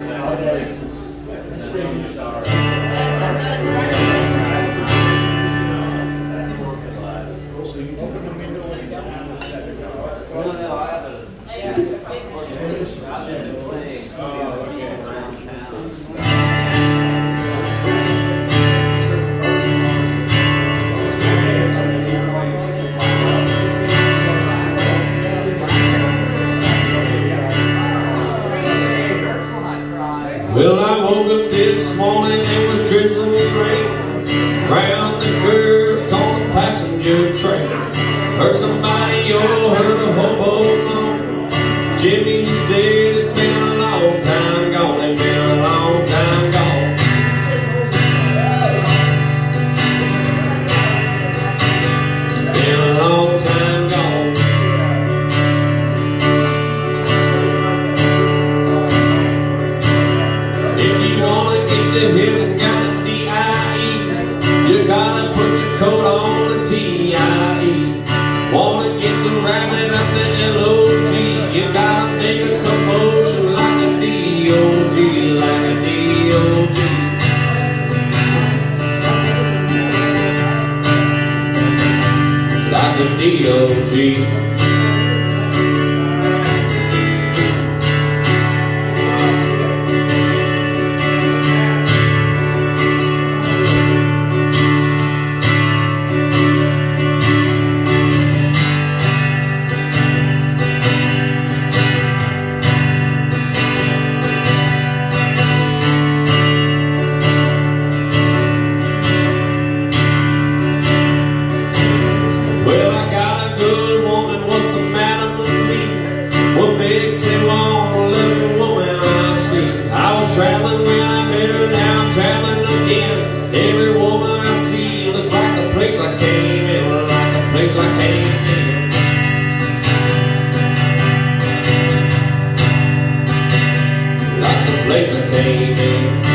Nowadays, it's, things Well, I woke up this morning, it was drizzling rain. Round the curve, on the passenger train. Heard somebody yell, heard gotta put your coat on the T-I-E Wanna get the rabbit up the L-O-G You gotta make a commotion like a D-O-G Like a D-O-G Like a D-O-G place I came in, like a place I came in. Like the place I came in.